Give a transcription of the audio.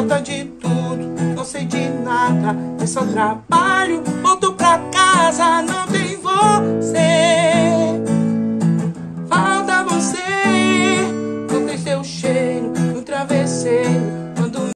conta de tudo, não sei de nada. É só trabalho,